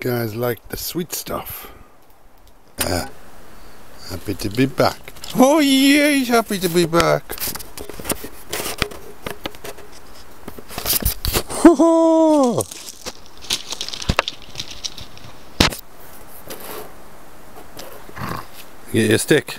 guys like the sweet stuff. Ah, happy to be back. Oh yeah, he's happy to be back. Get your stick.